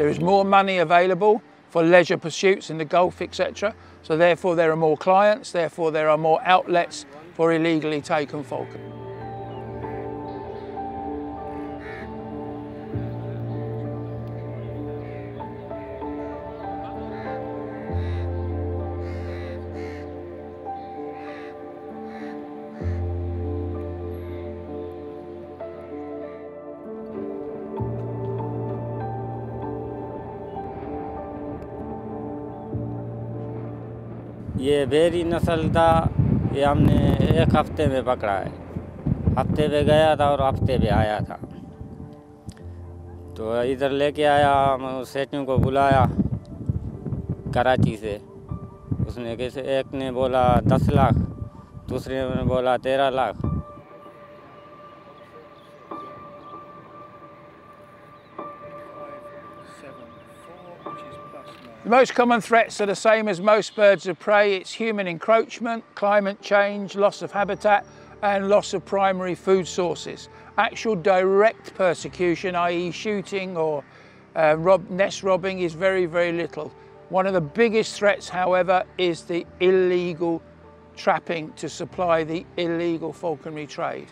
There is more money available for leisure pursuits in the Gulf, etc. So therefore there are more clients, therefore there are more outlets for illegally taken falcon. ये बेरी नस्ल था ये हमने एक हफ़्ते में पकड़ा है। हफ़्ते पे गया था और हफ़्ते पे आया था। तो इधर लेके आया, हम सेठियों को बुलाया कराची से। उसने कैसे, एक ने बोला, दस लाख। दूसरे ने बोला, तेरह lakh. The most common threats are the same as most birds of prey. It's human encroachment, climate change, loss of habitat and loss of primary food sources. Actual direct persecution, i.e. shooting or uh, rob nest robbing is very, very little. One of the biggest threats, however, is the illegal trapping to supply the illegal falconry trade.